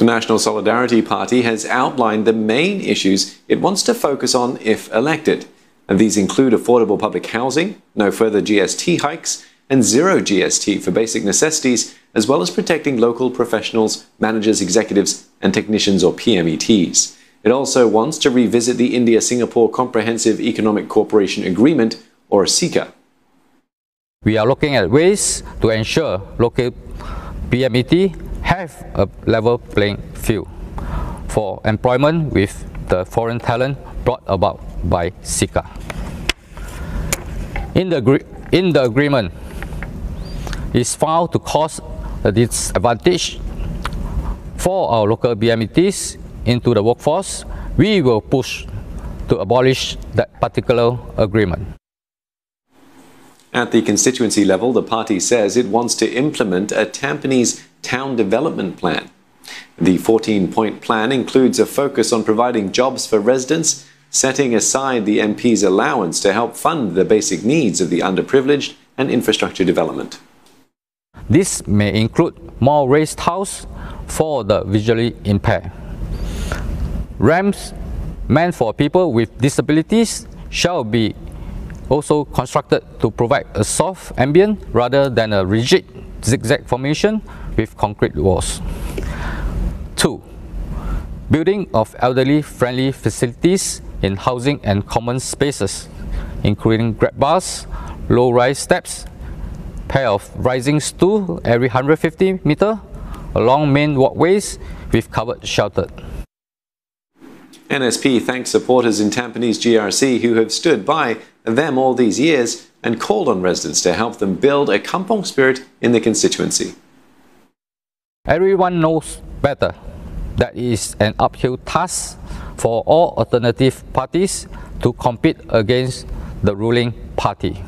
The National Solidarity Party has outlined the main issues it wants to focus on if elected. And these include affordable public housing, no further GST hikes, and zero GST for basic necessities, as well as protecting local professionals, managers, executives, and technicians or PMETs. It also wants to revisit the India Singapore Comprehensive Economic Cooperation Agreement, or CECA. We are looking at ways to ensure local PMET have a level playing field for employment with the foreign talent brought about by CECA. In the, in the agreement, is found to cause a disadvantage for our local PMETs into the workforce, we will push to abolish that particular agreement. At the constituency level, the party says it wants to implement a Tampines town development plan. The 14 point plan includes a focus on providing jobs for residents, setting aside the MP's allowance to help fund the basic needs of the underprivileged and infrastructure development. This may include more raised house for the visually impaired. Ramps meant for people with disabilities shall be also constructed to provide a soft ambient rather than a rigid zigzag formation with concrete walls. 2. Building of elderly-friendly facilities in housing and common spaces, including grab bars, low-rise steps, pair of rising stool every 150 meter along main walkways with covered shelter. NSP thanks supporters in Tampines GRC who have stood by them all these years and called on residents to help them build a kampong spirit in the constituency. Everyone knows better that it is an uphill task for all alternative parties to compete against the ruling party.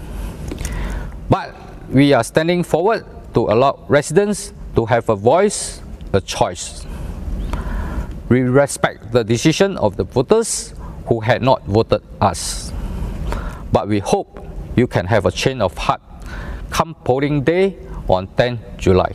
But we are standing forward to allow residents to have a voice, a choice. We respect the decision of the voters who had not voted us. But we hope you can have a change of heart come polling day on 10 July.